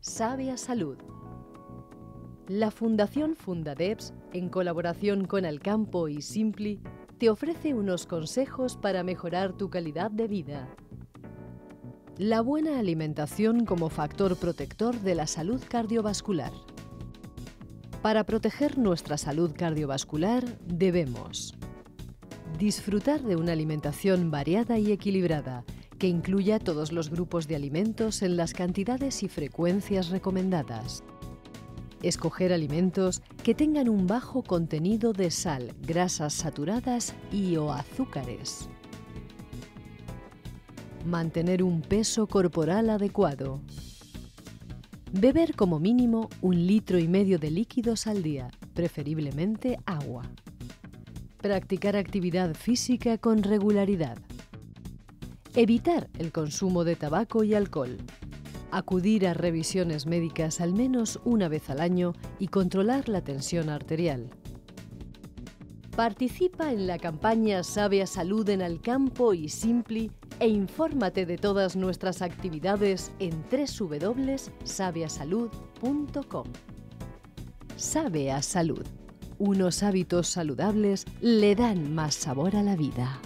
Sabe a Salud. La Fundación Fundadeps, en colaboración con Alcampo y Simpli, te ofrece unos consejos para mejorar tu calidad de vida. La buena alimentación como factor protector de la salud cardiovascular. Para proteger nuestra salud cardiovascular debemos disfrutar de una alimentación variada y equilibrada que incluya todos los grupos de alimentos en las cantidades y frecuencias recomendadas. Escoger alimentos que tengan un bajo contenido de sal, grasas saturadas y o azúcares. Mantener un peso corporal adecuado. Beber como mínimo un litro y medio de líquidos al día, preferiblemente agua. Practicar actividad física con regularidad. Evitar el consumo de tabaco y alcohol. Acudir a revisiones médicas al menos una vez al año y controlar la tensión arterial. Participa en la campaña Sabe a Salud en Alcampo y Simpli e infórmate de todas nuestras actividades en www.sabeasalud.com. Sabe a Salud. Unos hábitos saludables le dan más sabor a la vida.